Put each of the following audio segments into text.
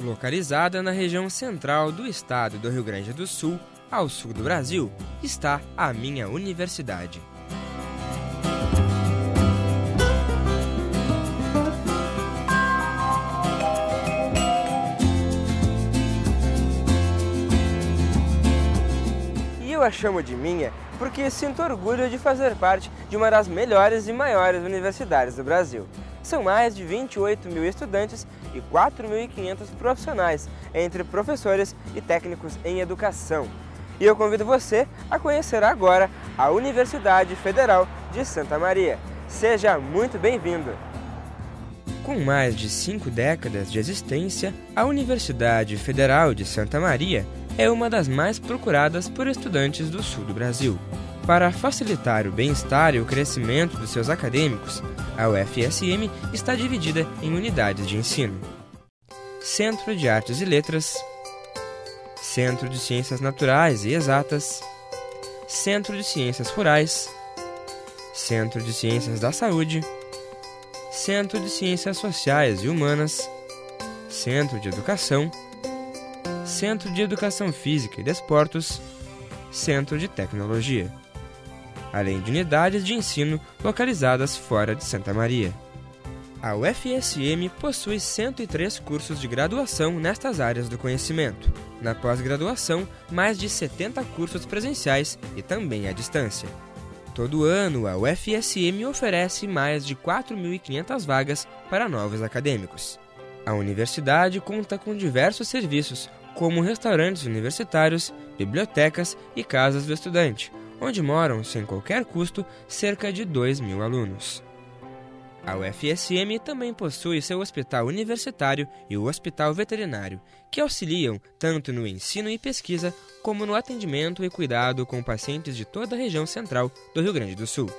Localizada na região central do estado do Rio Grande do Sul, ao sul do Brasil, está a minha universidade. E eu a chamo de minha porque sinto orgulho de fazer parte de uma das melhores e maiores universidades do Brasil. São mais de 28 mil estudantes e 4.500 profissionais, entre professores e técnicos em educação. E eu convido você a conhecer agora a Universidade Federal de Santa Maria. Seja muito bem-vindo! Com mais de cinco décadas de existência, a Universidade Federal de Santa Maria é uma das mais procuradas por estudantes do sul do Brasil. Para facilitar o bem-estar e o crescimento dos seus acadêmicos, a UFSM está dividida em unidades de ensino: Centro de Artes e Letras, Centro de Ciências Naturais e Exatas, Centro de Ciências Rurais, Centro de Ciências da Saúde, Centro de Ciências Sociais e Humanas, Centro de Educação, Centro de Educação Física e Desportos, Centro de Tecnologia além de unidades de ensino localizadas fora de Santa Maria. A UFSM possui 103 cursos de graduação nestas áreas do conhecimento. Na pós-graduação, mais de 70 cursos presenciais e também à distância. Todo ano, a UFSM oferece mais de 4.500 vagas para novos acadêmicos. A universidade conta com diversos serviços, como restaurantes universitários, bibliotecas e casas do estudante, onde moram, sem qualquer custo, cerca de 2 mil alunos. A UFSM também possui seu hospital universitário e o hospital veterinário, que auxiliam tanto no ensino e pesquisa como no atendimento e cuidado com pacientes de toda a região central do Rio Grande do Sul.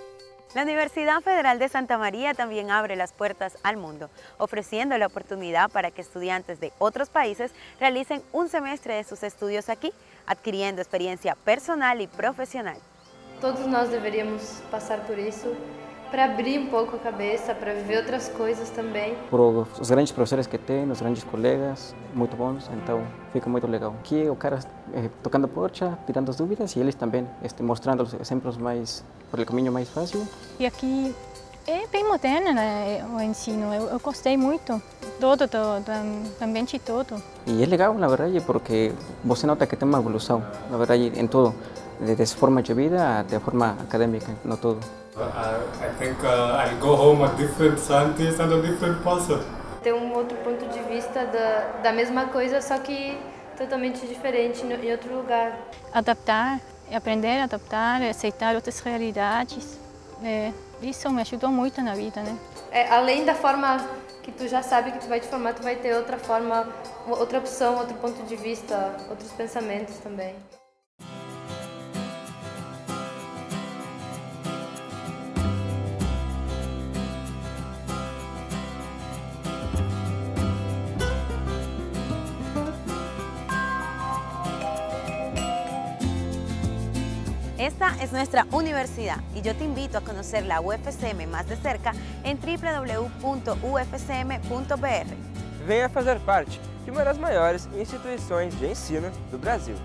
La Universidad Federal de Santa María también abre las puertas al mundo, ofreciendo la oportunidad para que estudiantes de otros países realicen un semestre de sus estudios aquí, adquiriendo experiencia personal y profesional. Todos nós deveríamos passar por isso para abrir um pouco a cabeça, para viver outras coisas também. Por os grandes professores que tem, os grandes colegas, muito bons, então fica muito legal. Aqui o cara eh, tocando porta, tirando as dúvidas e eles também este, mostrando os exemplos mais, por o caminho mais fácil. E aqui é bem moderno né, o ensino, eu, eu gostei muito, todo, todo, do ambiente todo. E é legal, na verdade, porque você nota que tem uma evolução, na verdade, em tudo. De forma de vida de forma académica, no todo. I, I think uh, I'll go home a different scientist and a different person. Ter um outro ponto de vista da, da mesma coisa, só que totalmente diferente em outro lugar. Adaptar, aprender a adaptar, aceitar outras realidades. É, isso me ajudou muito na vida, né? É, além da forma que tu já sabe que tu vai te formar, tu vai ter outra forma, outra opção, outro ponto de vista, outros pensamentos também. Esta es nuestra universidad y yo te invito a conocer la UFCM más de cerca en www.ufcm.br. Venha fazer parte de uma das maiores instituições de ensino do Brasil.